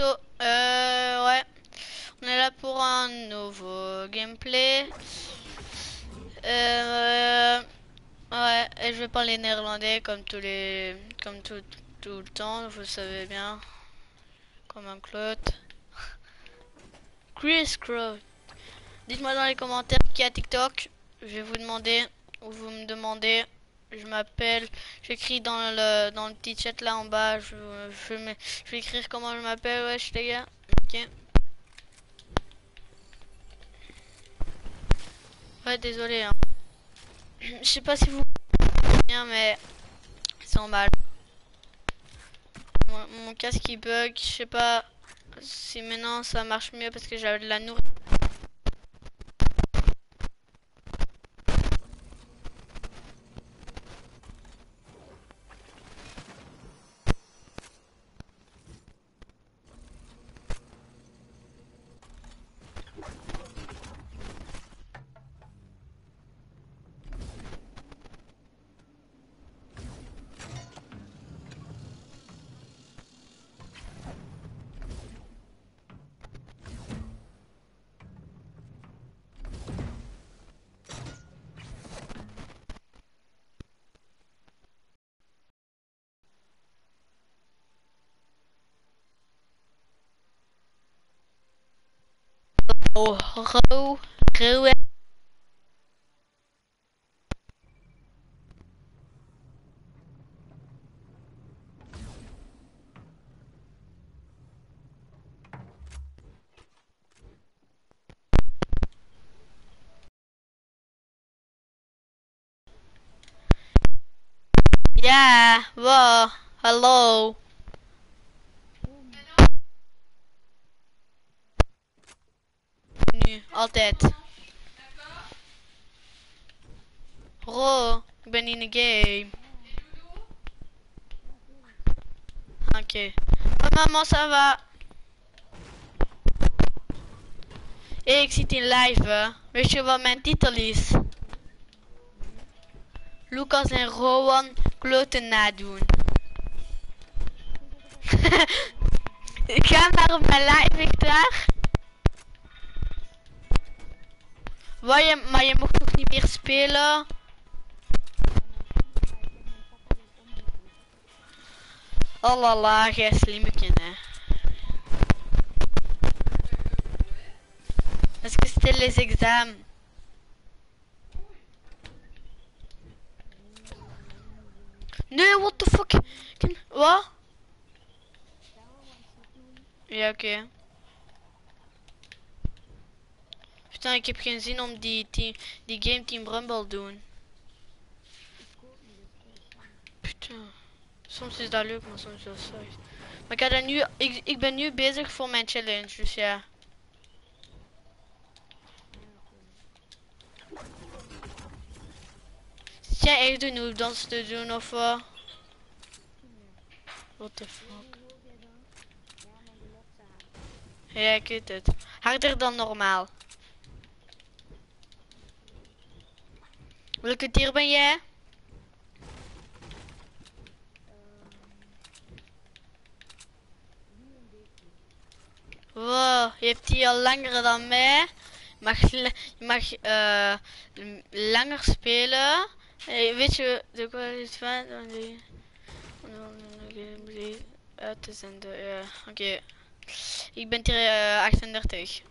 Euh, ouais. On est là pour un nouveau gameplay. Euh, ouais, et je vais parler néerlandais comme tous les, comme tout, tout le temps, vous savez bien. Comme un Claude. Chris Crow. Dites-moi dans les commentaires qui a TikTok. Je vais vous demander, ou vous me demandez. Je m'appelle, j'écris dans le dans le petit chat là en bas. Je, je, vais, écrire comment je m'appelle, wesh les gars. Ok. Ouais, désolé. Hein. Je sais pas si vous bien, mais c'est en mal. Mon, mon casque il bug, je sais pas si maintenant ça marche mieux parce que j'avais de la nourriture. Oh, ro, ro. Ja, wow, hallo. Nu, altijd. Ro, ik ben in de game. Oké. Okay. Maman, ça va? Ik zit in live. Weet je wat mijn titel is? Lucas en Rowan kloten nadoen. ik ga maar op mijn live, Victor. Waar je, maar je mocht toch niet meer spelen? Oh la la, jij slimmetje hè. Est-ce que c'était les examens Nee, what the fuck? Wat? Ja, oké. Ik heb geen zin om die, team, die game Team Rumble doen. Putain. Soms is dat leuk, maar soms is dat saai. Maar ik, ga er nu, ik, ik ben nu bezig voor mijn challenge, dus ja. Zit jij echt de noob te doen of wat? What the fuck? Ja, ik weet het. Harder dan normaal. Welke dier ben jij? Wow, je hebt die al langer dan mij. Je mag, je mag uh, langer spelen. Hey, weet je de kwaliteit van die uit te zenden? Ja, oké. Ik ben hier uh, 38.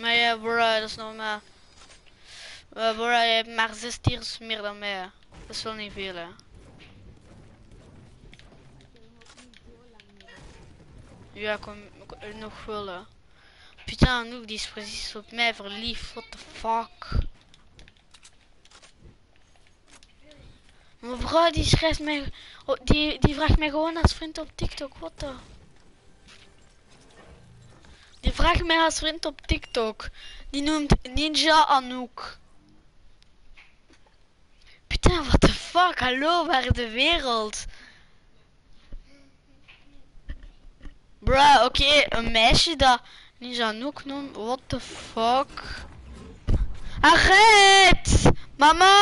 Maar ja, bro, dat is normaal. Uh, bro, je hebt maar 6 tiers meer dan mij. Dat is wel niet veel, hè. Ja, kom, nog wel, hè. Putain, Anouk, die is precies op mij verliefd. What the fuck? Maar bro, die schrijft mij... Oh, die, die vraagt mij gewoon als vriend op TikTok. What the... Die vraagt mij als vriend op TikTok. Die noemt Ninja Anouk. Putain, what the fuck? Hallo, waar de wereld? Bruh, oké, een meisje dat Ninja Anouk noemt. What the fuck? Arrête! Mama!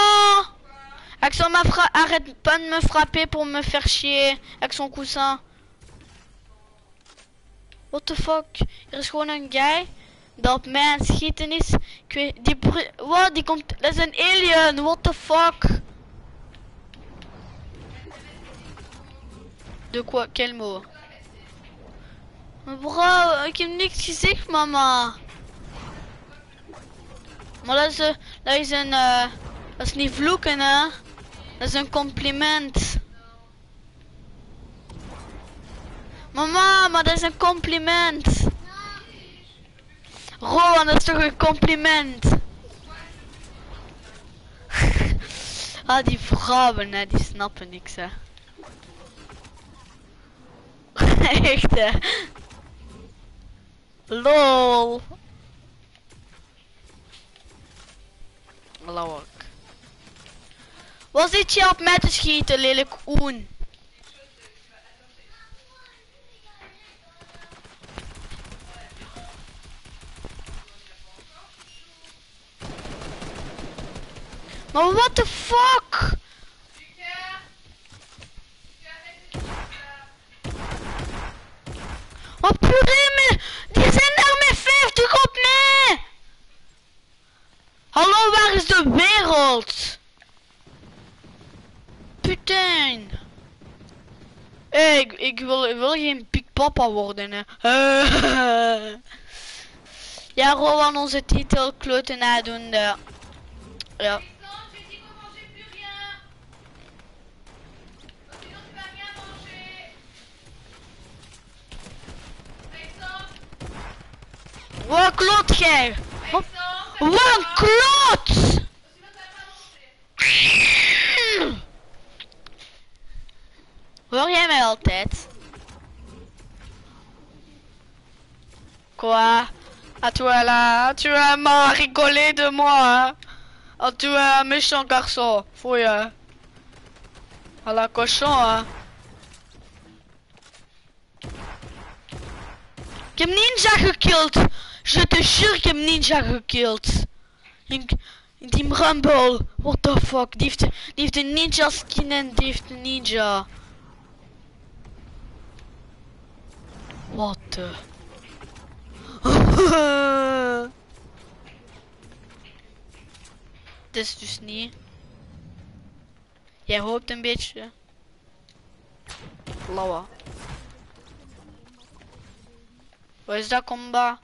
Alexandre m'a fra- arrête pas de me frapper pour me faire chier avec son coussin. What the fuck? Er is gewoon een guy dat mij aan schieten is. Ik weet, die, wat, die komt, dat is een alien, what the fuck? De quoi, quel mot? Bro, ik heb niks gezegd mama. Maar dat is, eh, dat is een, eh, dat is niet vloeken hè. Dat is een compliment. Mama, maar dat is een compliment. Rowan, dat is toch een compliment? ah, die vrouwen, hè, die snappen niks, hè. Echt, hè. Lol. Lawak. Wat zit je op mij te schieten, lelijk oen? Maar what the fuck? Wat puree? Die zijn daar met 50 op mij! Hallo, waar is de wereld? Putain. Hey, ik, ik, wil, wil geen Big Papa worden, hè. ja, Rowan, onze titel, kloten nadoen. Ja. ja. Alexandre, j'ai dit qu'on mangeait plus rien. Parce que sinon tu vas rien manger. Wat klot jij? Wat, klot! Hoor jij mij altijd? Quoi? Ah toi là, tu as marre rigolé de moi? Ah tu es un méchant garçon, fouille. À la cochon, hein? Ik heb ninja gekillt. Je te jure, ik heb ninja gekillt. In, in Team Rumble. What the fuck? Die heeft, die heeft een ninja skin en die heeft een ninja. Wat de... Het is dus niet. Jij hoopt een beetje. Lauwe. Wat is dat combat?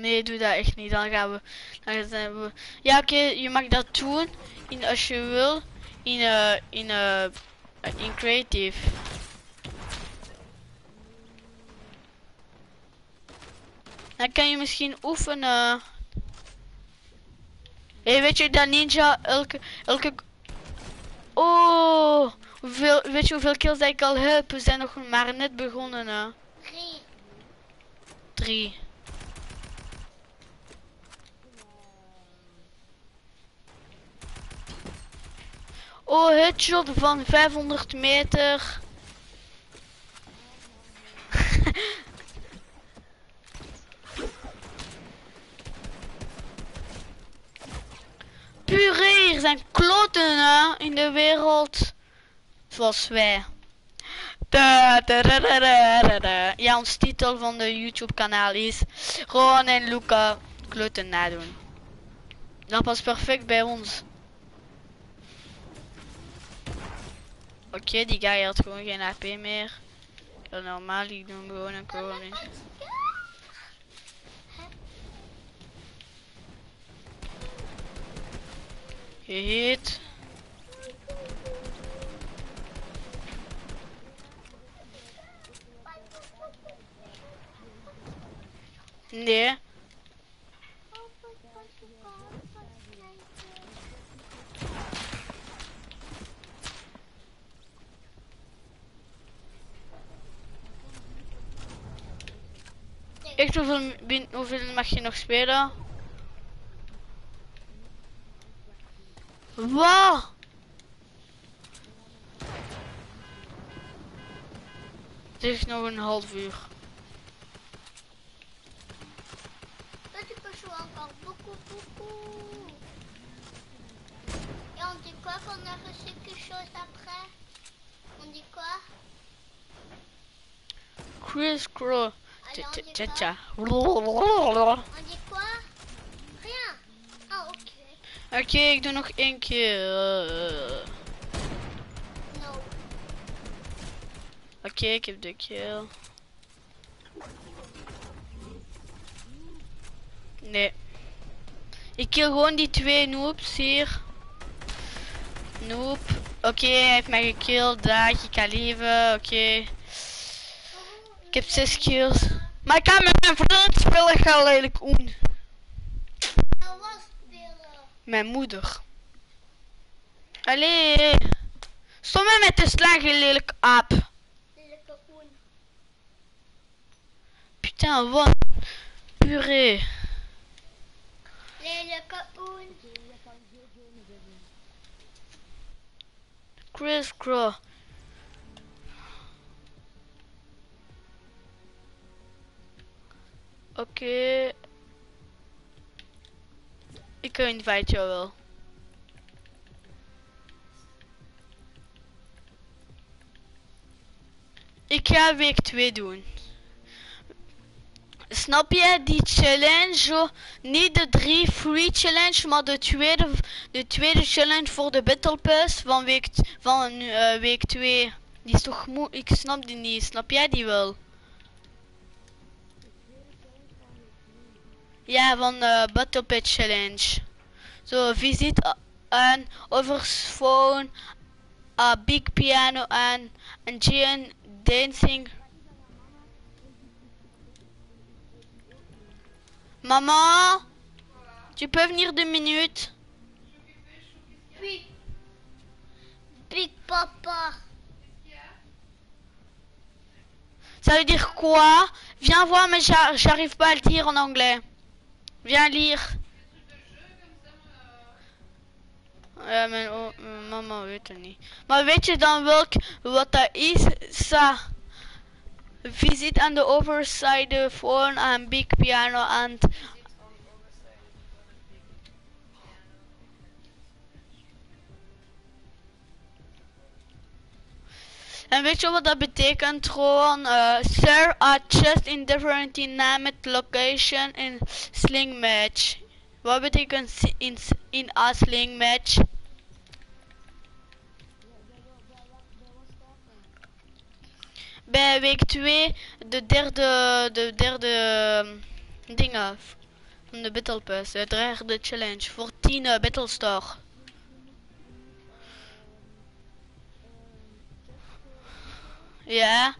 Nee, doe dat echt niet. Dan gaan we. Dan zijn we. Ja, oké, je mag dat doen. In, als je wil. In eh in eh in creative. Dan kan je misschien oefenen. Hey, weet je dat ninja elke elke. Oh, hoeveel, weet je hoeveel kills dat ik al heb? We zijn nog maar net begonnen. Hè. Drie. Drie. Oh, headshot van 500 meter. Puree, er zijn kloten hè, in de wereld. Zoals wij. Ja, ons titel van de YouTube kanaal is Rowan en Luca kloten nadoen. Dat past perfect bij ons. Oké, die guy had gewoon geen AP meer. Normaal, ik doe gewoon een koning. Gehit. Nee. Echt hoeveel, hoeveel mag je nog spelen? Wat? Het is nog een half uur. Toi, tu peux jouer encore beaucoup, beaucoup. Et on dit quoi qu'on a reçu quelque chose après On dit quoi Chris Crow. Quoi tja. On dit quoi Rien. Ah, ok. Oké, ik doe nog één keer. No. Oké, ik heb de kill. Nee. Ik kill gewoon die twee noobs hier. Noob. Oké, hij heeft mij gekilld. Dag, ik ga leven. Oké. Ik heb zes kills. Maar ik kan met mijn vriend spelen. Ik ga lelijk spelen. Mijn moeder. Allee. Stop me met te slaan, je lelijk aap. Lelijke oen. Putain, wat? Puree. Lelijke oen. Chris Crow. Oké. Ik invite jou wel. Ik ga week 2 doen. Snap je die challenge? Niet de drie free challenge, maar de tweede, de tweede challenge voor de battle pass van week, van, eh, week 2. Die is toch moe? Ik snap die niet. Snap jij die wel? Ja, van de battle pass challenge. Zo, visit a- aan overs phone, a big piano en een giant dancing Maman, tu peux venir deux minutes? Big. Big papa. Ça veut dire quoi? Viens voir, mais j'a- j'arrive pas à le dire en anglais. Viens lire. Ja, mijn mijn mama weet het niet. Maar weet je dan welk wat dat is? Sa. Visit aan de overside phone aan big piano and En weet je wat dat betekent? Gewoon, eh sir, are just in different dynamic location in sling match. Wat betekent in, in a sling match? Bij week 2, de derde, de derde ehm, dingen van de Battle Pass, de derde challenge voor 10 uh, Battlestar. Ja.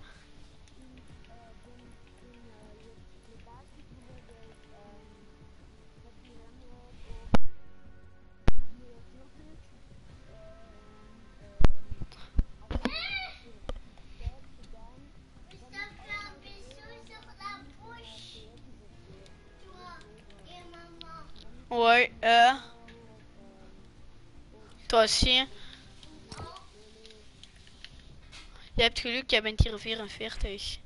Je te fais un bisou sur la bouche. Toi et maman. Ouais, euh. Toi aussi. Je hebt geluk, jij bent hier 44.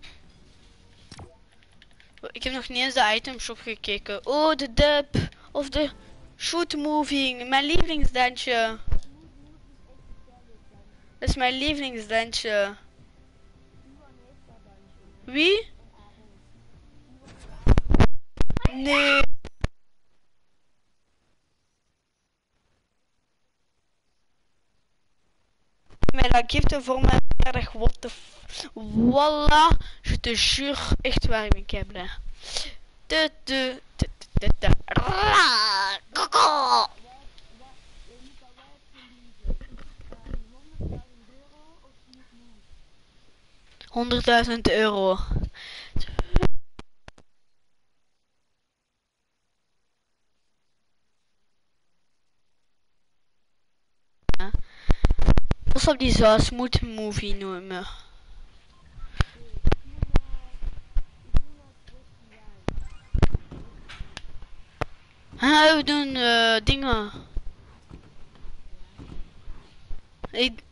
Oh, Ik heb nog niet eens de itemshop gekeken. Oh, de dub. Of de shoot moving. Mijn lievelingsdansje. Dat is mijn lievelingsdansje. Wie? Nee. Mais la gift voor mij erg what the f- je te jure, echt waar, ik ben kei blij. De, de, de, de, de. Honderdduizend euro. Pas op die zo smooth movie noemen. Ah, we doen eh, dingen. Ik...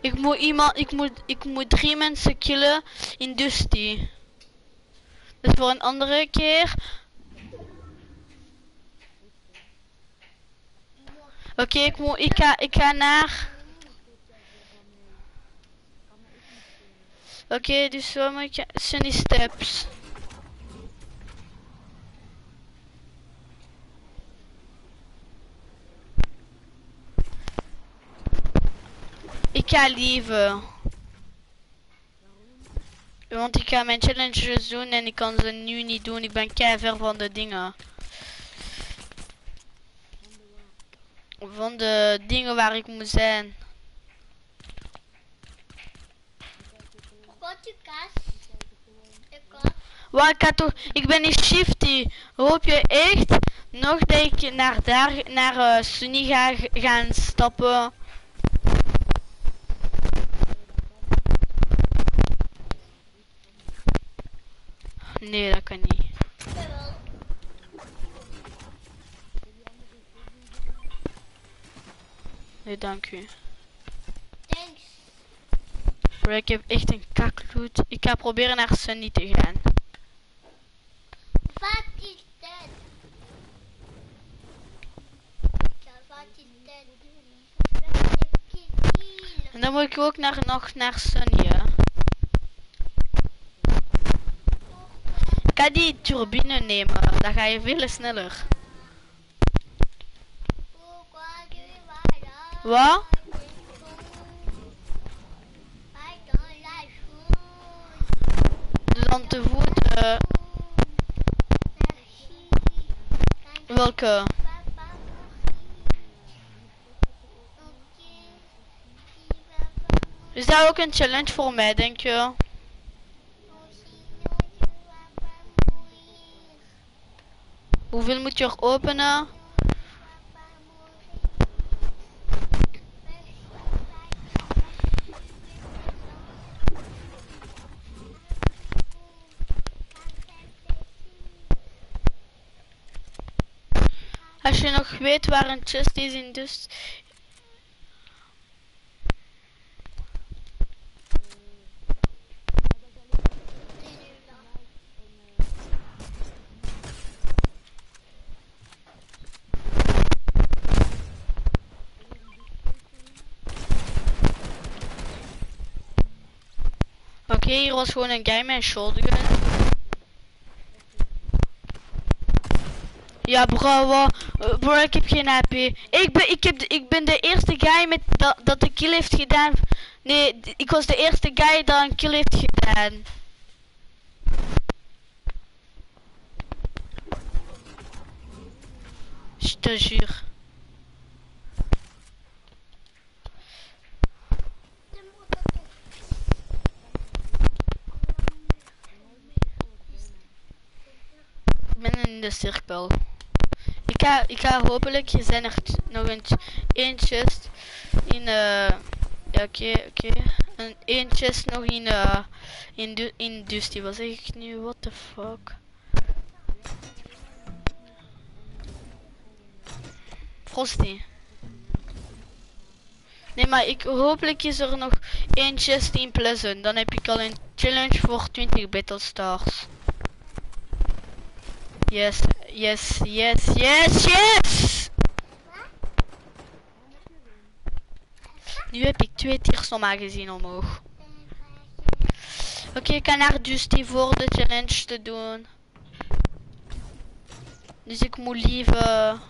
Ik moet iemand, ik moet, ik moet drie mensen killen in Dusty. Dus voor een andere keer. Oké, ik moet, ik ga, ik ga naar. Oké, dus zo moet je, Sunny Steps. Ik ga lieven. Want ik ga mijn challenges doen en ik kan ze nu niet doen. Ik ben kei ver van de dingen. Van de dingen waar ik moet zijn. Pourquoi tu casses Et quoi Wat ik, toch, ik ben in Shifty. Hoop je echt nog dat ik naar daar, naar eh, Sunny ga gaan stappen? Nee, dat kan niet. Nee, dank u. Thanks. Bro, ik heb echt een kakloed. Ik ga proberen naar Sunny te gaan. Wat is dat? Wat dat? En dan moet ik ook naar, nog naar Sunny, hè. Ik ga die turbine nemen. Dan ga je veel sneller. Wat? Dan te voet. Quand welke? Is dat ook een challenge voor mij, denk je? Hoeveel moet je openen? Als je nog weet waar een chest is in dus. Oké, hier was gewoon een guy met shotgun. Ja, bro, eh, bro, ik heb geen AP. Ik ben, ik, heb, ik ben de eerste guy met dat, dat de kill heeft gedaan. Nee, ik was de eerste guy dat een kill heeft gedaan. Je te jure. Ik ben in de cirkel. Ik ga, ik ga hopelijk, zijn er nog een, één chest in, eh, ja oké, oké. Een chest nog in, eh, in, du in Dusty. Wat zeg ik nu? What the fuck? Frosty. Nee, maar ik, hopelijk is er nog één chest in Pleasant. Dan heb ik al een challenge voor 20 Battle Stars. Yes, yes, yes, yes, yes! Nu heb ik twee tiers normaal gezien omhoog. Oké, ik ga naar Dusty voor de challenge te doen. Dus ik moet liever...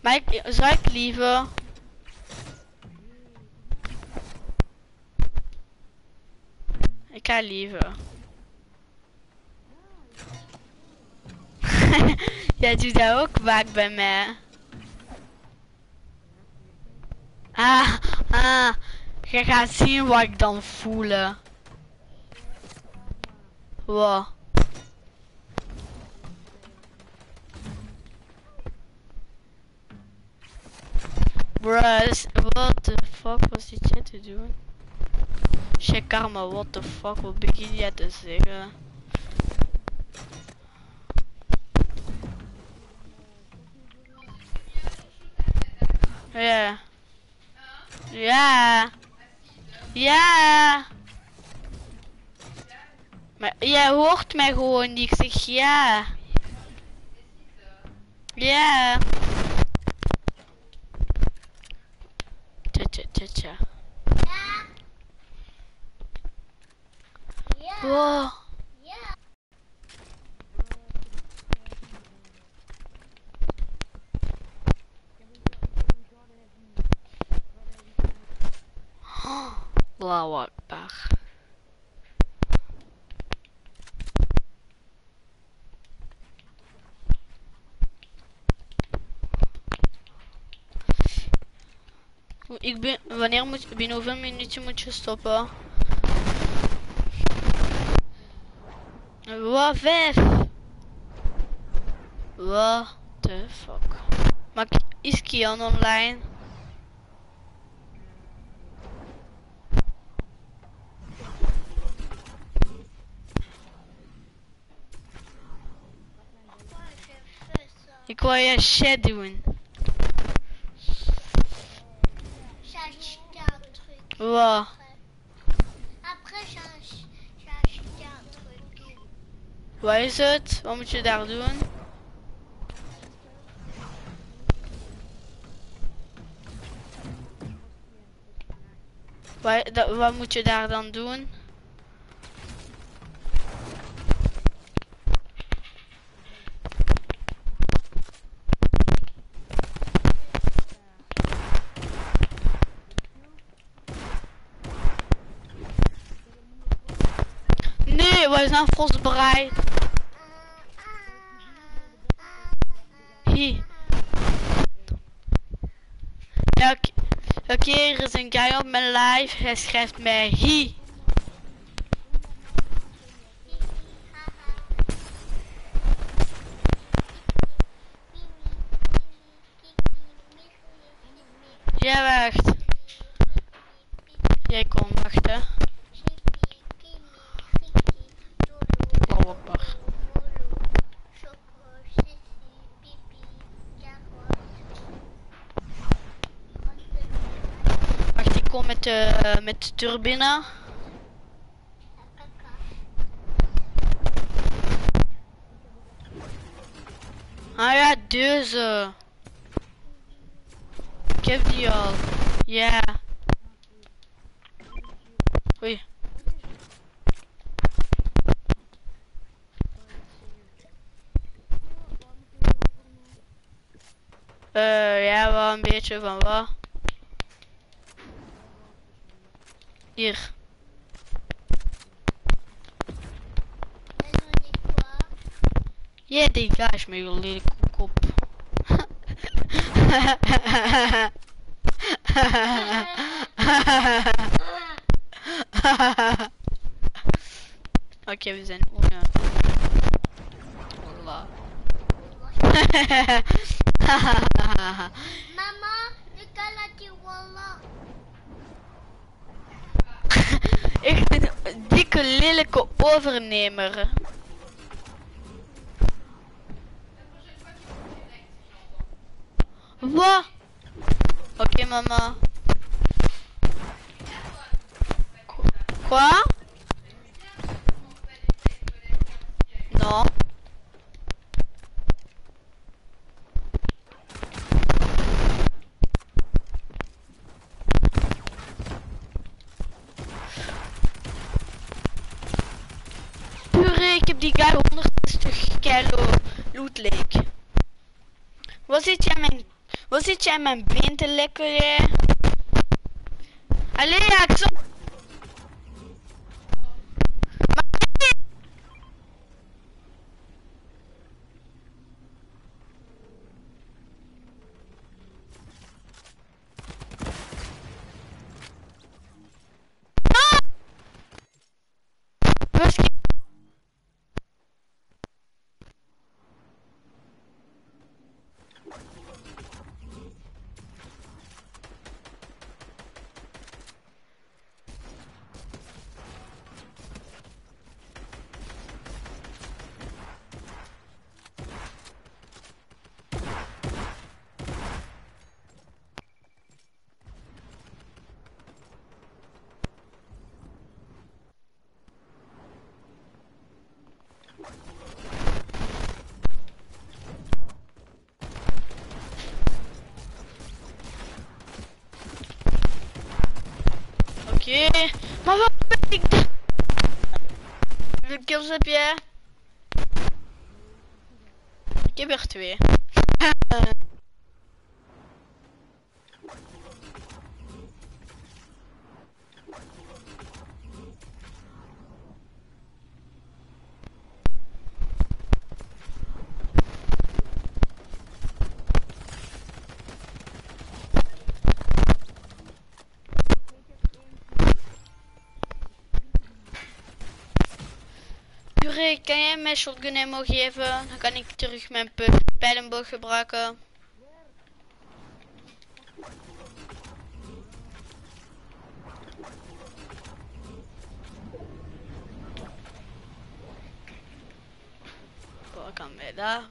Maar ik, zou ik liever... Ik ga liever. Jij doet dat ook vaak bij mij. Ah, ah. Je gaat zien wat ik dan voelen. Wat? Bruh, what the fuck was dit jij te doen? Check karma, what the fuck, wat begin jij te zeggen? Ja. Ja. Ja. Maar jij hoort mij gewoon niet. Ik zeg ja. Ja. Tja, tja, tja, tja. Ja. Ja. Wow. Ja. Allahu Akbar. Ik ben, wanneer moet, binnen hoeveel minuten moet je stoppen? Wat, vijf? What the fuck? Maar is Kian online? Ik wou je shit doen. J'ai acheté un Après, j'ai ach- j'ai acheté un truc. Wat is het? Wat moet je daar doen? Wat, dat, wat moet je daar dan doen? Zijn frostbereid. Hier. Elke, keer is een guy op mijn live. Hij schrijft mij hi. Ja, wacht. Jij komt wachten. Oh, wacht. Met de, met de turbine. Ah ja, deze. Ik heb die al. Ja. Oei. Eh, ja, wel een beetje van wat. Hier. Ja, dégage met je lelijke kop. Oké, we zijn ohne. Allah. Mama, ik kan laat je wallah. Echt een dikke lelijke overnemer. Wat? Oké mama. Quoi? Non. Puree, ik heb die guy 160 kilo loot leek. Wat zit jij mijn, wat zit jij mijn been te lekker, hè? Allee, ja, ik zo... Maar- Ah! Was- Oké, maar wat ben ik dan? Hoeveel kills heb jij? Ik heb er twee. Puree, kan jij mij shotgun ammo geven? Dan kan ik terug mijn pijlenboog gebruiken. Wat kan mij dat?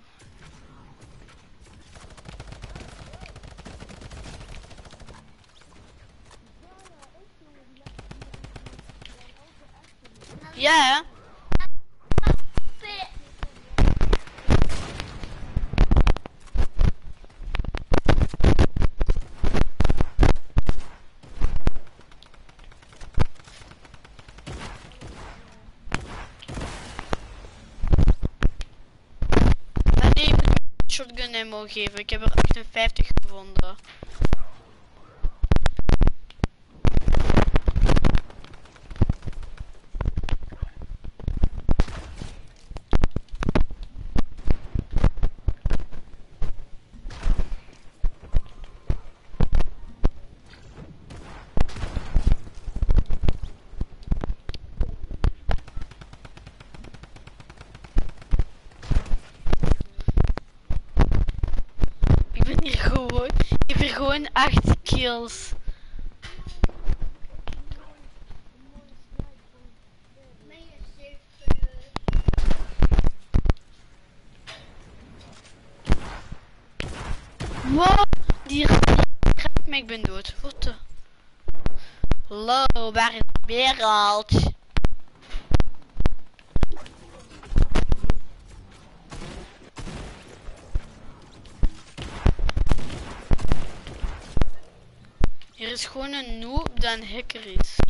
Ja, hè? Pe- Ah, nee, ik moet een geven. Ik heb er 58 gevonden. Ik ben hier gewoon. Ik heb hier gewoon 8 kills. Wow, die raakt me, ik ben dood. Wat de... Hallo, waar is de is gewoon een noob dat een hacker is.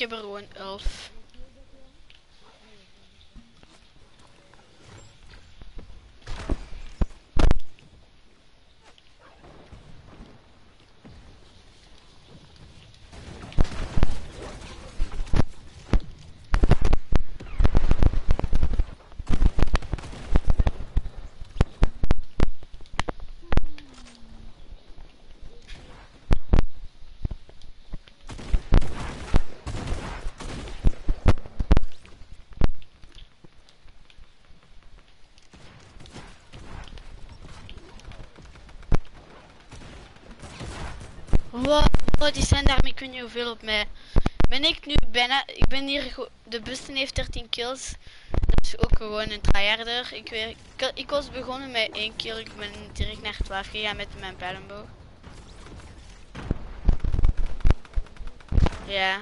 Heb er gewoon 11. Wow, die zijn daarmee kun je hoeveel op mij. Ben ik nu bijna, ik ben hier, de busten heeft 13 kills. Dat is ook gewoon een tryharder. Ik, weet, ik, ik was begonnen met 1 kill, ik ben direct naar 12 gegaan met mijn pijlenboog. Ja.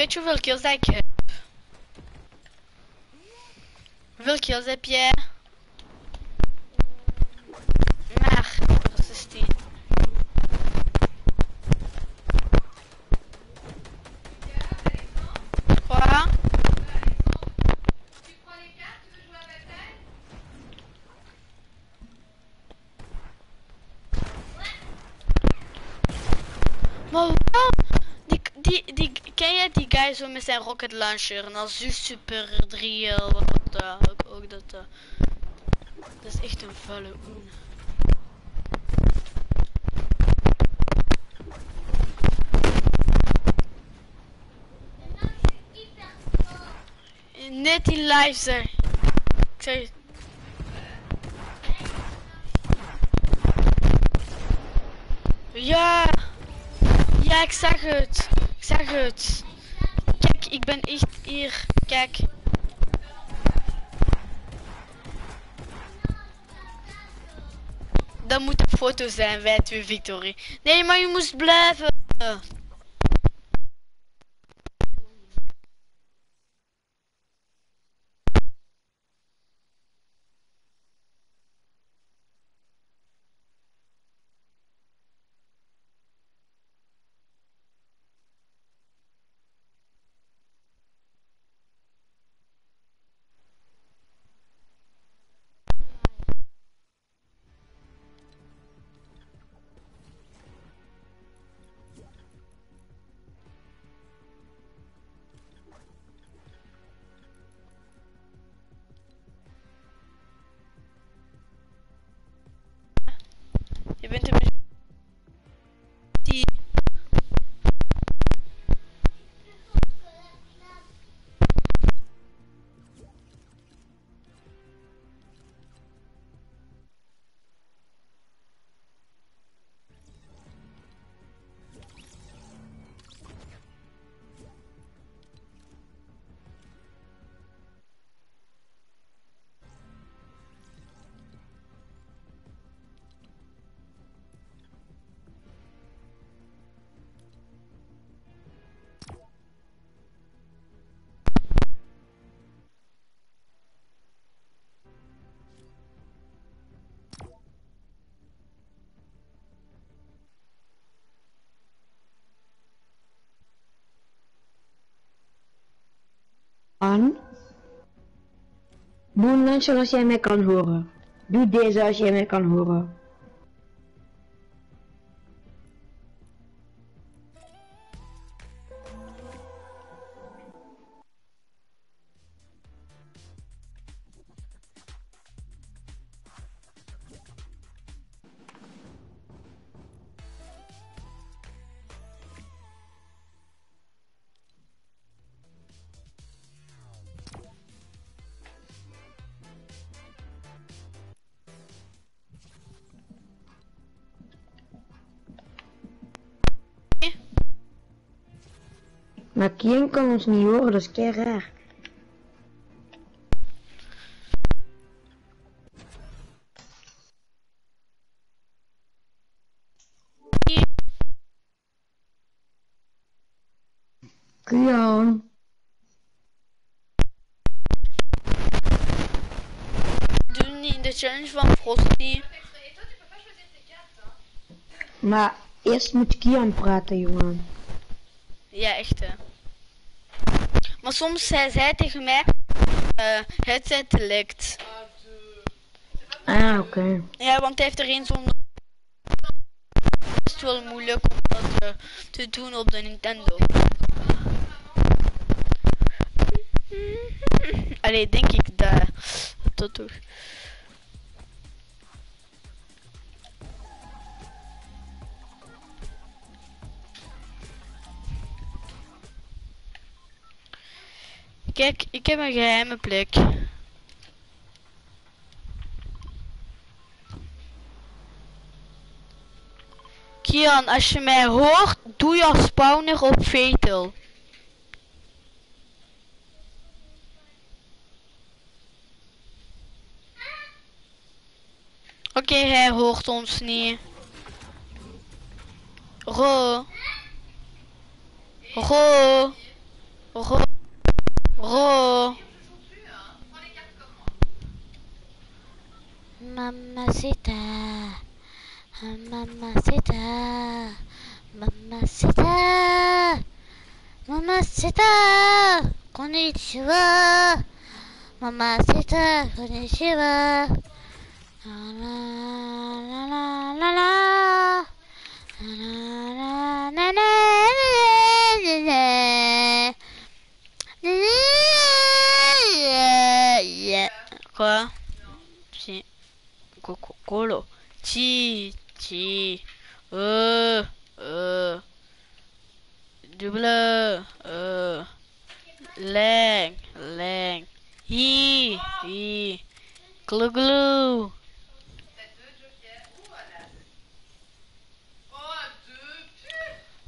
Weet je hoeveel kills ik heb? Hoeveel kills heb jij? Guy zo met zijn rocket launcher en als zo super 3 eh, wat uh, ook, dat, uh, dat is echt een vuile oen. Net die zeg. Ik zeg, ja, ja, ik zag het, ik zag het. Ben echt hier, kijk. Dat moet een foto zijn, wij twee Victorie. Nee, maar je moest blijven. Aan. Doe lunch als jij mij kan horen. Doe deze als jij mij kan horen. Kian kan ons niet horen, dat is kei raar. Kian. Doe niet de challenge van Frosty. Maar eerst moet Kian praten, jongen. Ja, echt hè. Maar soms zei zij tegen mij, het zit lekt. Ah, oké. Ja, want hij heeft er een zonder... Het is wel moeilijk om dat eh, te doen op de Nintendo. Allee, denk ik dat... Dat toch. Kijk, ik heb een geheime plek. Kian, als je mij hoort, doe je spawner op Vetel. Oké, hij hoort ons niet. Ro. Ro. Ro. Ro. Mamacita. Mamacita. Mamacita. Mamacita. Konnichiwa. Mamacita. Konnichiwa. La la la la la la. La la la la la la la. Yeah. Quoi? Si. Coco colo. Chi. Chi. Euh. Euh. Double. Euh. Leng. Leng. Hi. Hi. Glou glou.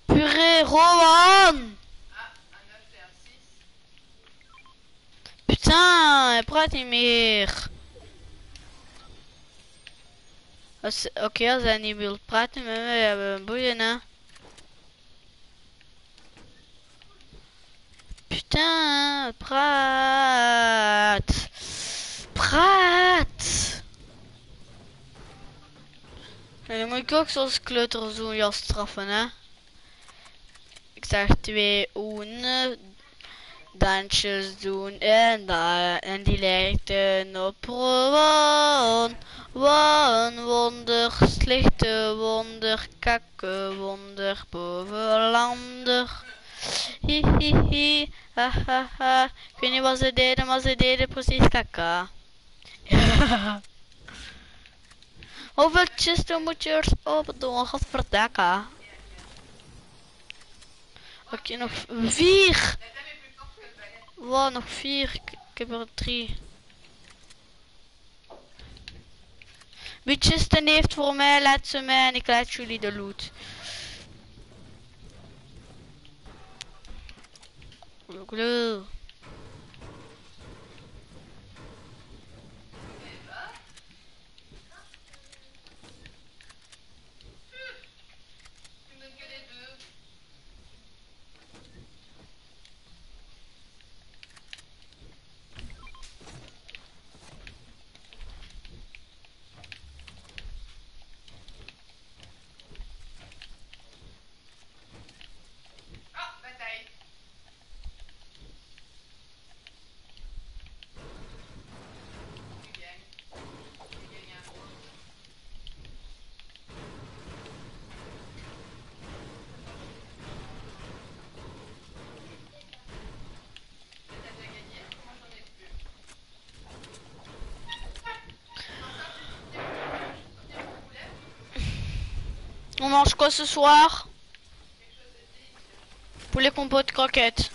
Purée, Rowan Putain, Pratimir. Als- Oké, als hij niet wil praten met mij, hebben we een boeien, hè. Putain, praat. Praat. En dan moet ik ook zoals kleuter zo'n jas straffen, hè. Ik zeg twee oenen, dansjes doen en daar. En die lijken op Rowan. Wan, wonder, slechte wonder, kakke wonder, bovenlander. Hi hi hi, ha ha ha. Ik weet niet wat ze deden, maar ze deden precies kaka. Hoeveel chisten moet je er open doen? Godverdakke. Oké, nog vier. Wow, nog vier. Ik, heb er drie. Wie chisten heeft voor mij, laat ze mij en ik laat jullie de loot. Glue. Mange quoi ce soir? Poulet compote croquettes.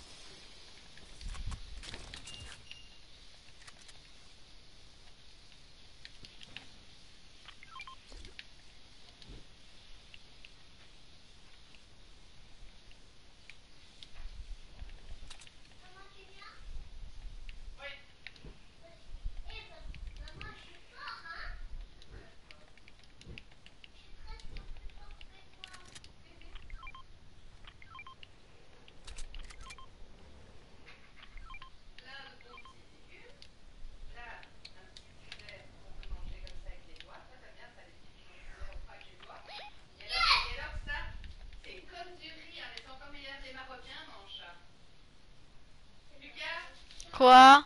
Quoi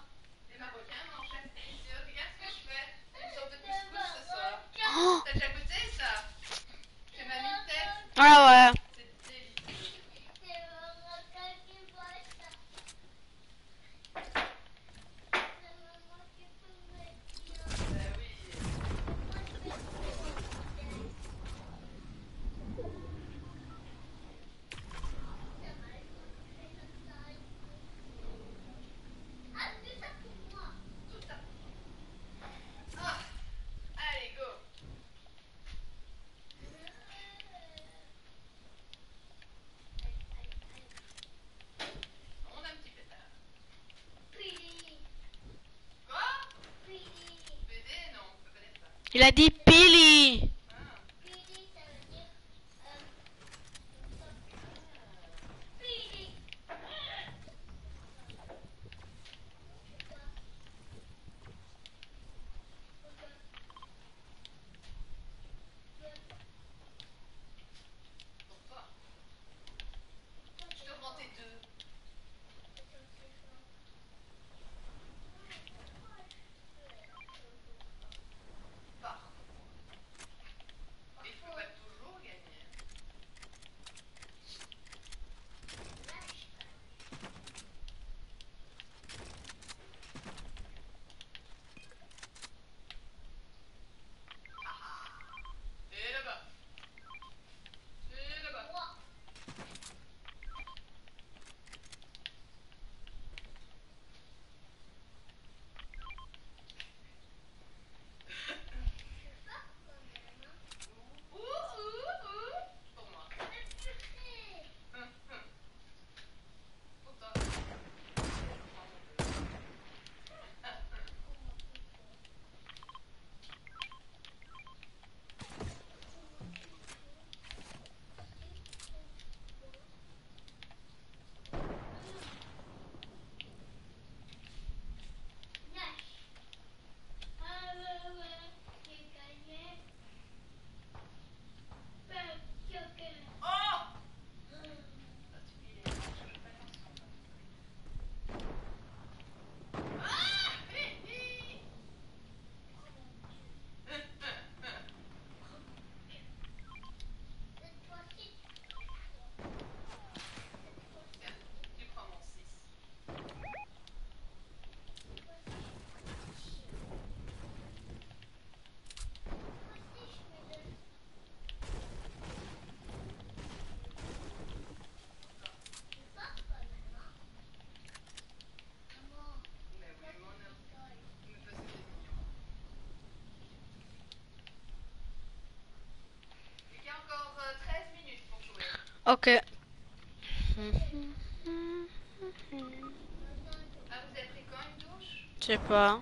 Oh, T'as déjà goûté ça Chez Mamie peut-être Ah ouais. C'est délicieux. Bah oui. Ah, allez, go On a un petit pétard. Quoi BD Non, je connais pas. Il a dit Ok. Ah, vous avez pris quand une douche? Je sais pas.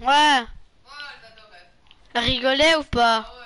Ouais. Rigolait ou pas?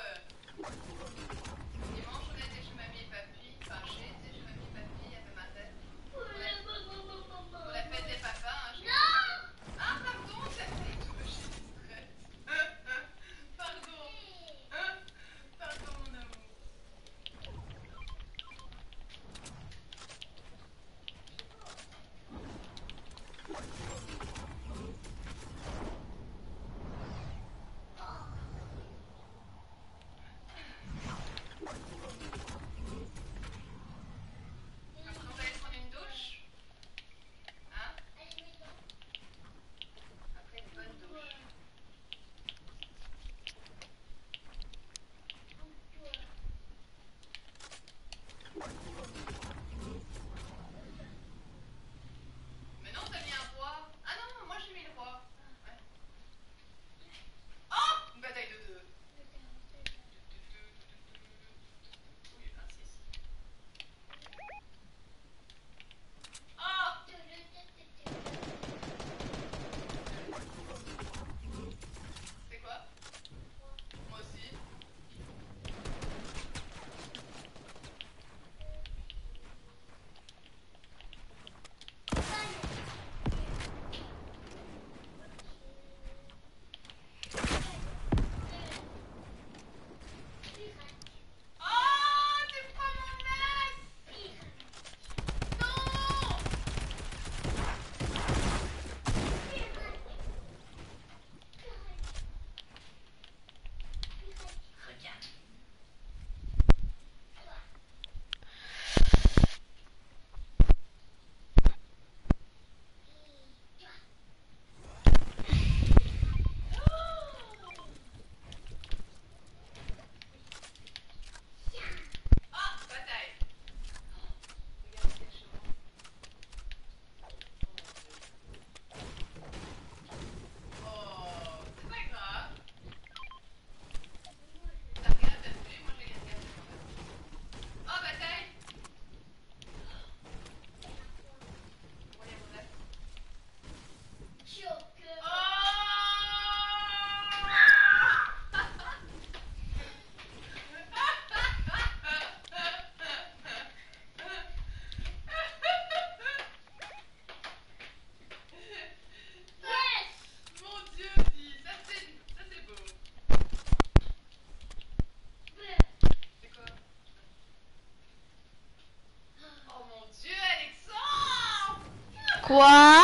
光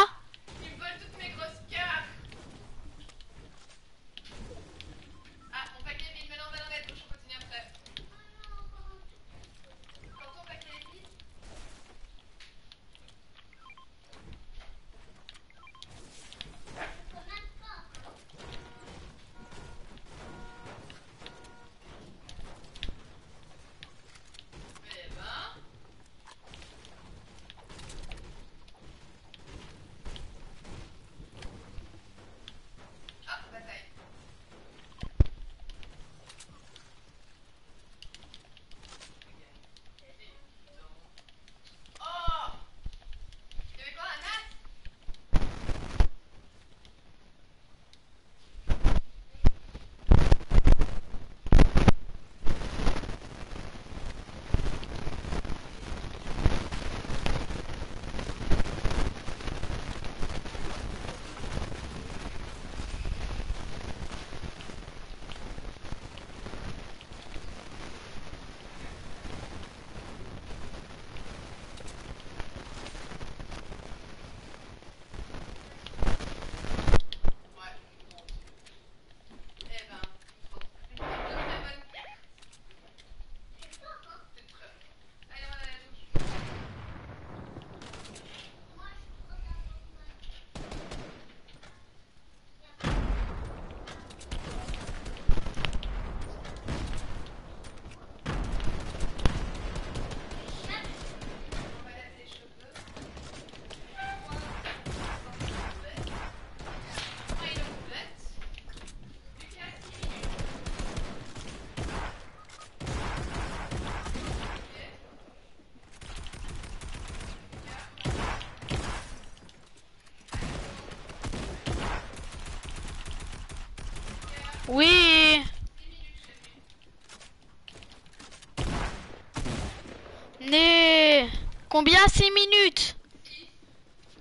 Combien? 6 minutes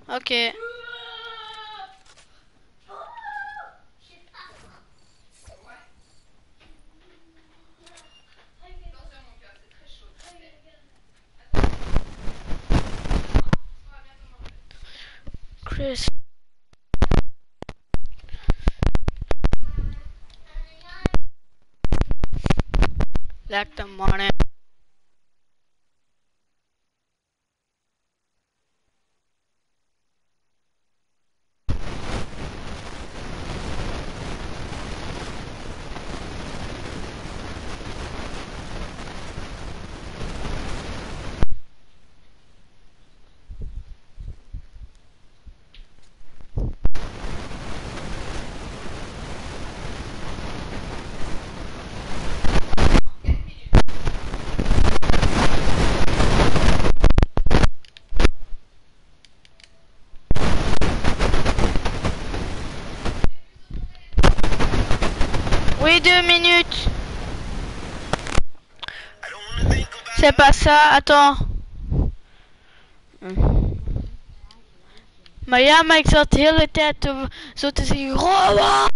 Ok. c'est pas ça, attends. Maar ja, maar ik zat de hele tijd te, zo te zien. Roa!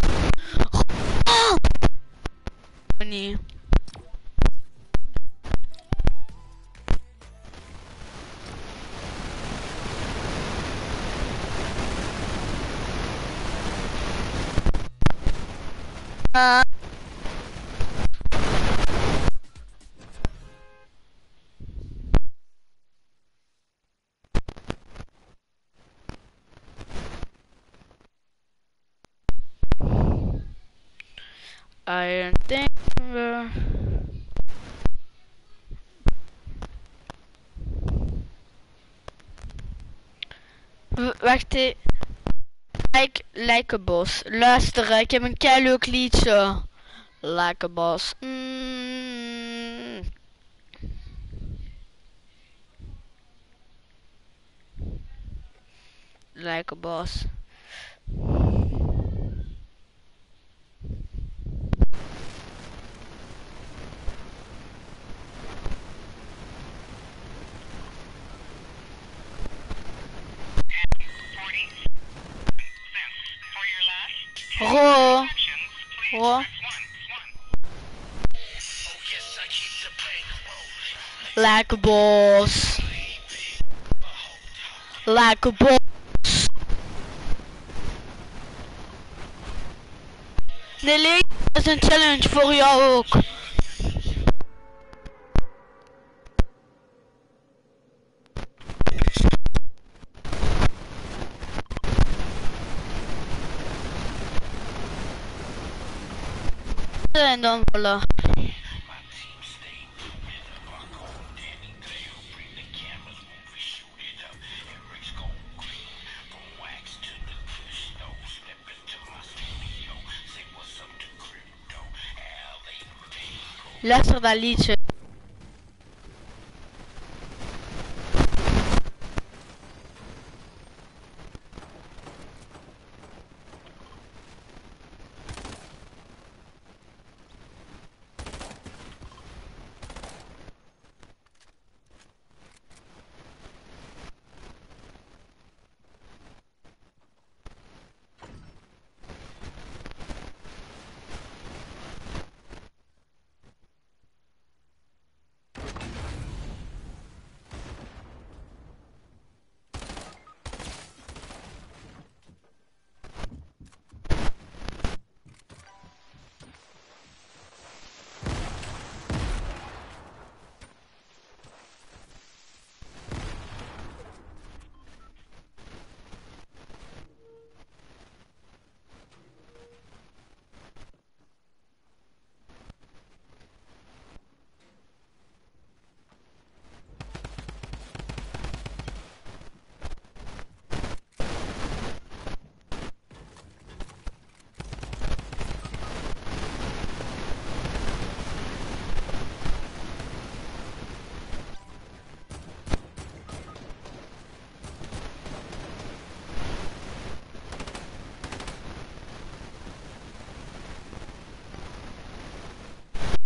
Nee. Ah. Lekkerbos. Luister, ik heb een keihard liedje. Lekkerbos. Mm. Lekkerbos. like a boss. Like a boss. The league has a challenge for York. Don't follow. Dat liedje.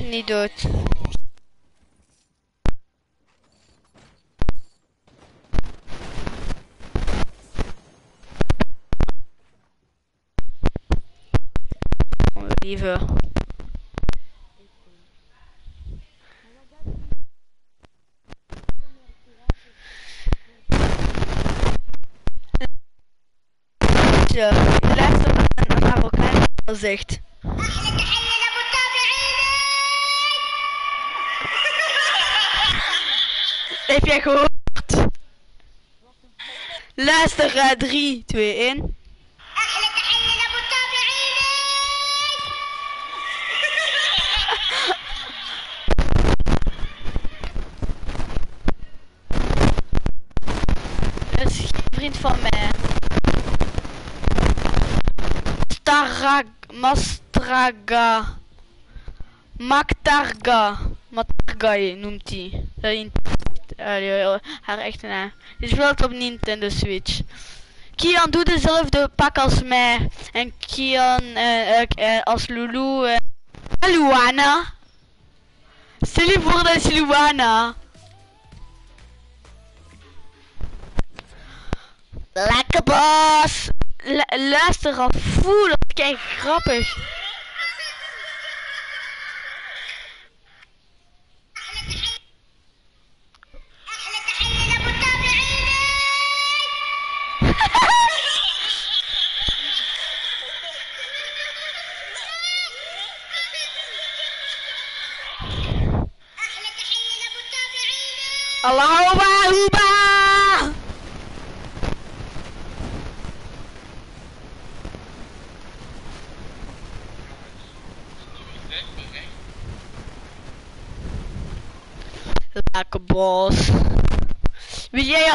Niet dood. Lieve. Zo, luister naar een Marokkaan. Gehoord? Luister, uh, 3, 2, 1. Dat is een vriend van mij. Starag, Mastraga. Maktarga. Matargai noemt hij. Dat eh, haar echte naam. Die speelt op Nintendo Switch. Kian doet dezelfde pak als mij. En Kian eh, eh, als Lulu. eh. Luana. Stel je voor dat is Luana. Lekker. Lu- luister al voel. Kijk grappig.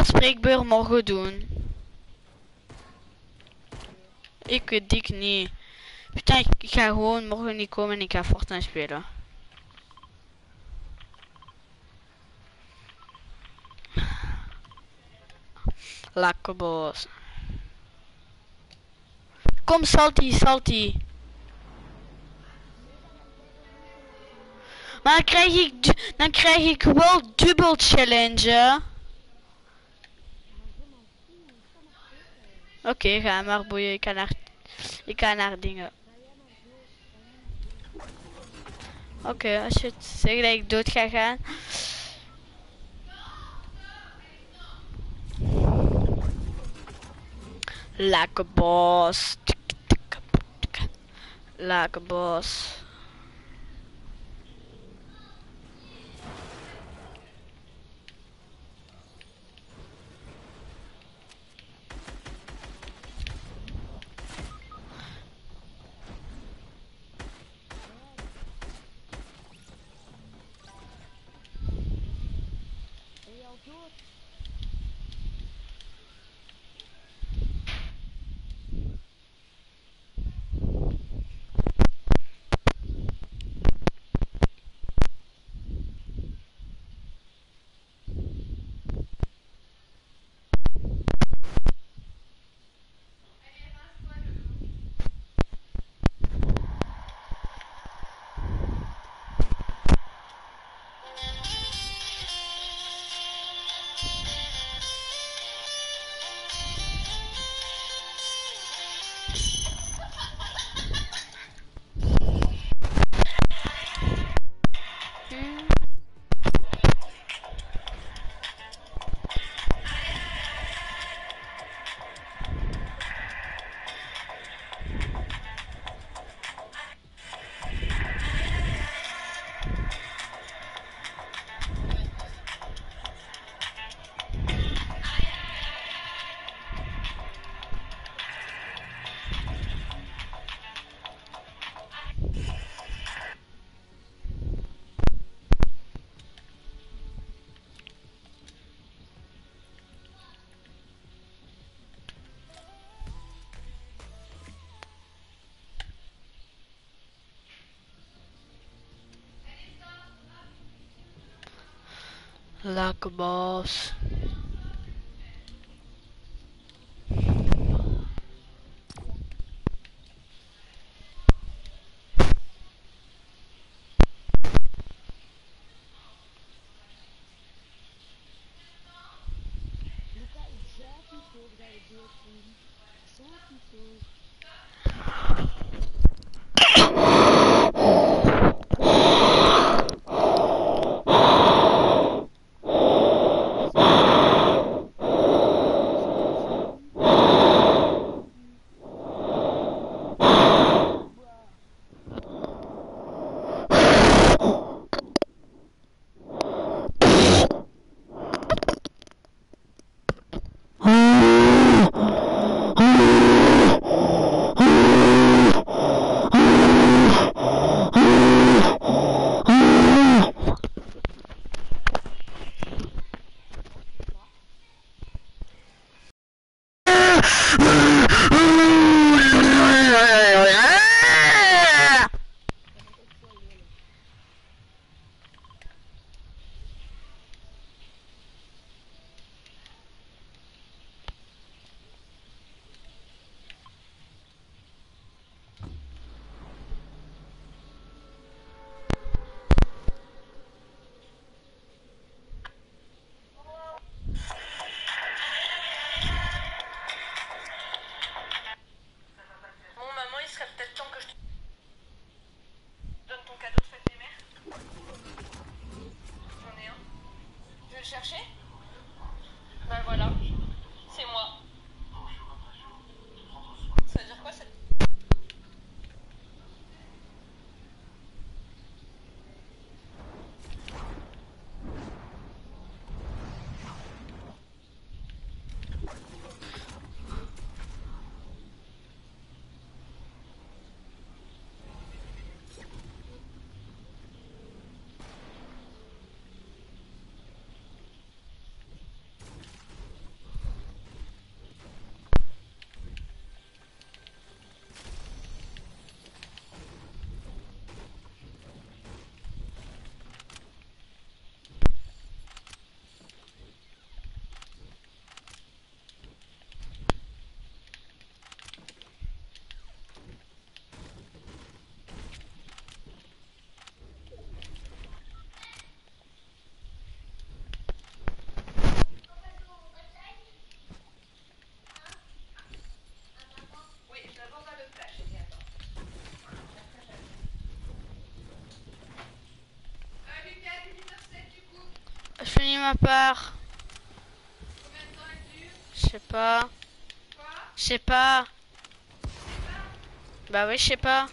Als spreekbeurt mogen doen? Ik weet dik niet. Ik, ga gewoon morgen niet komen en ik ga Fortnite spelen. Lekker bos. Kom Salty, Salty. Maar dan krijg ik, dan krijg ik wel dubbel challenge. Oké, ga maar boeien. Ik ga naar, ik ga naar dingen. Oké, als je het zegt dat ik dood ga gaan. Lekker bos. Like a Luck boss. Ben voilà, c'est moi. Part. Je sais pas. Je sais pas. Bah oui, je sais pas.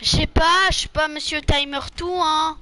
Je sais pas, je suis pas monsieur timer tout, hein.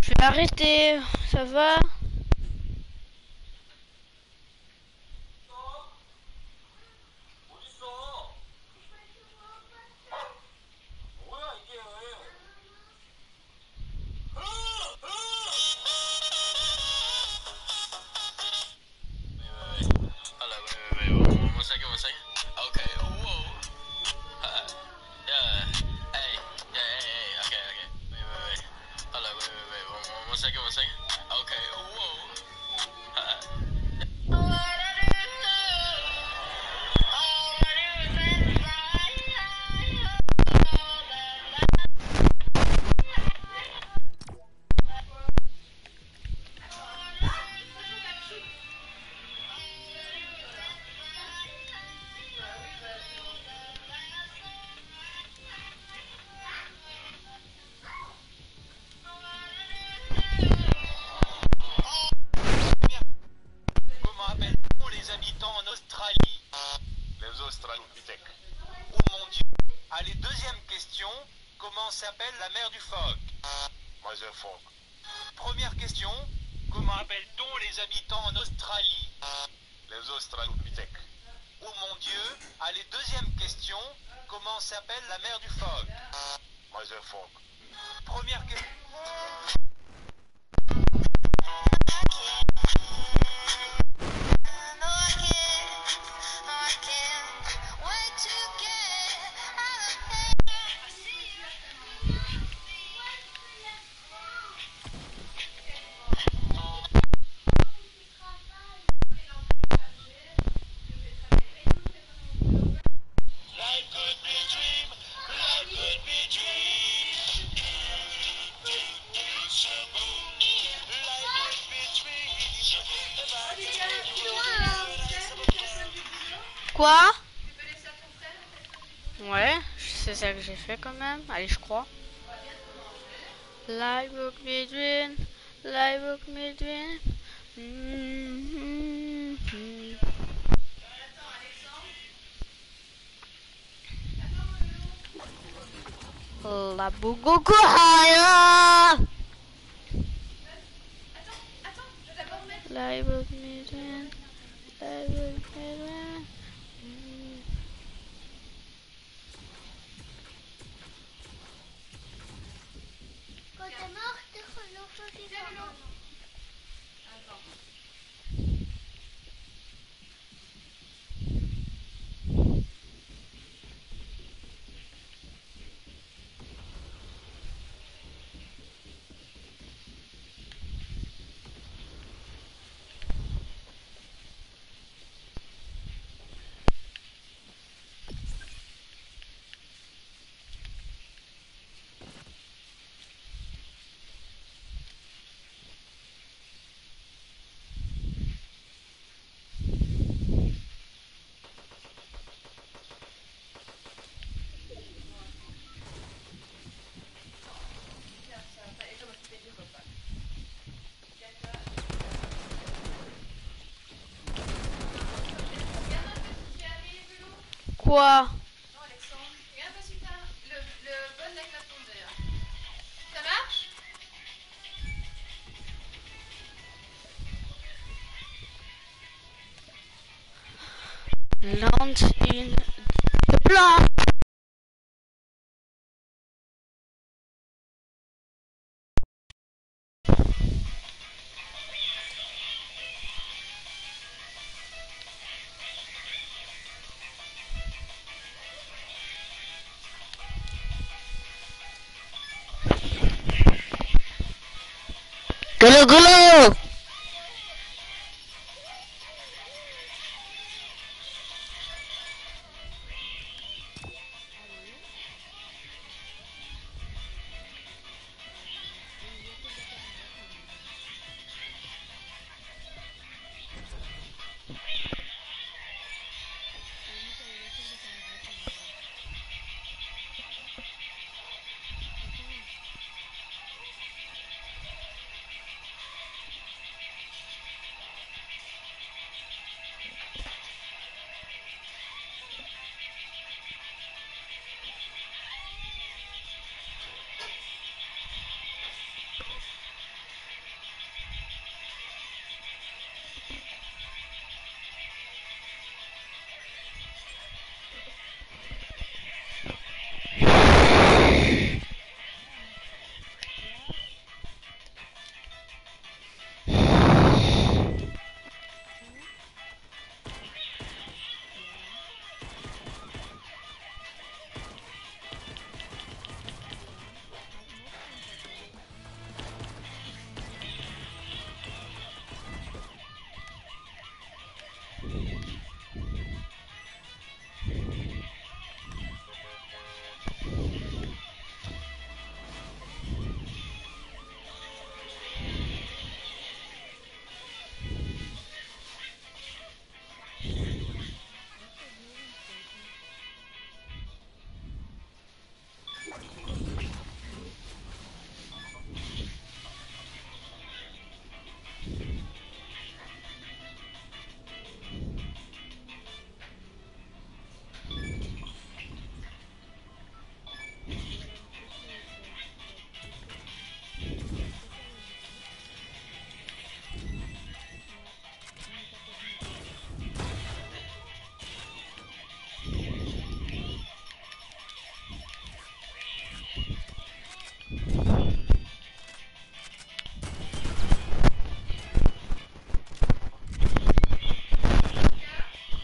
Je vais arrêter, ça va? j'ai fait quand même. Allez, je crois. Live of Midwin. Live of Midwin. La Bougoukouhaya Live of Midwin. Live of quoi. colo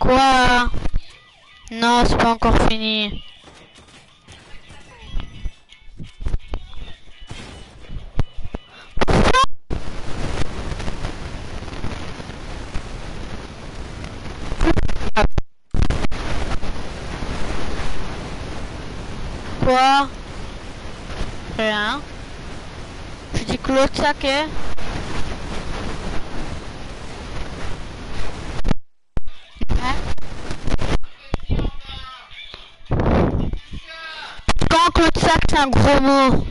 Quoi? Non, c'est pas encore fini. Quoi Rien. Je dis Claude Saquet. Hein Claude Sac c'est un gros mot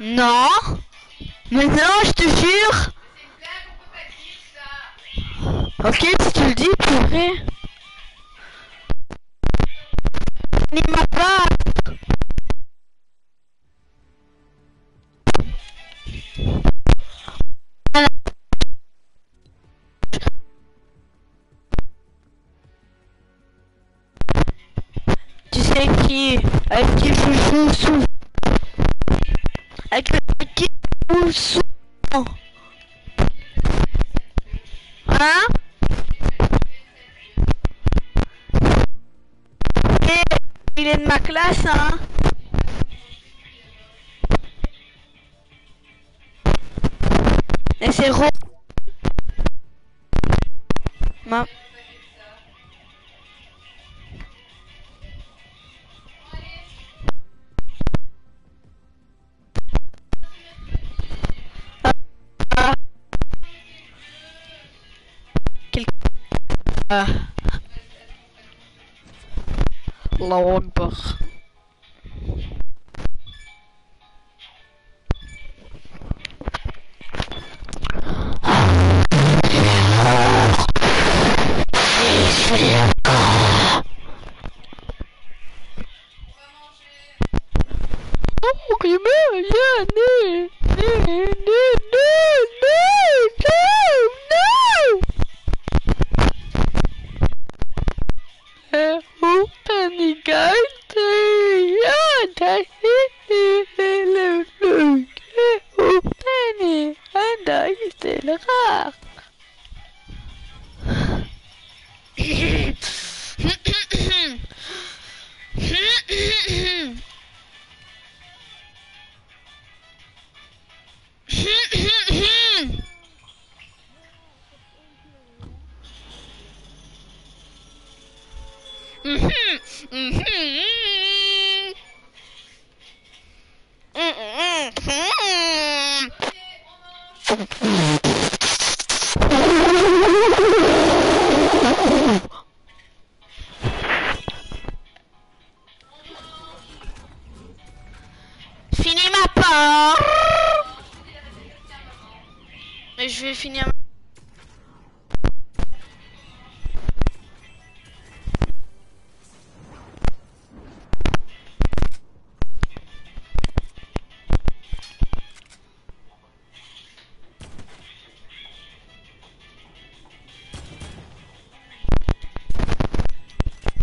Non Mais non, je te jure Ok, si tu le dis, purée. M'a pas. Sais qui Avec qui je joue souvent? Avec avec qui je joue souvent? Hein? Et il est de ma classe, hein? Ah. Allahu je vais finir.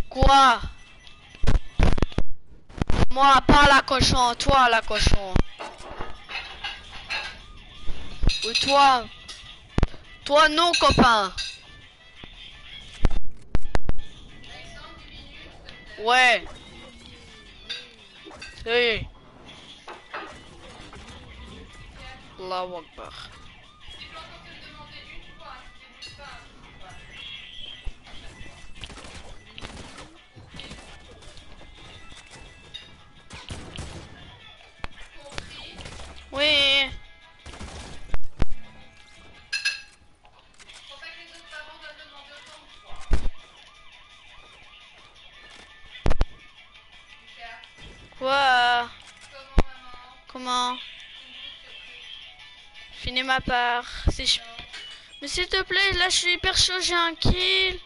Quoi? Moi, pas la cochon, toi la cochon. Ou toi Toi non, copain. Ouais. Oui. Allahu Akbar. Ma part. Si je... Mais s'il te plaît, là je suis hyper chaud, j'ai un kill.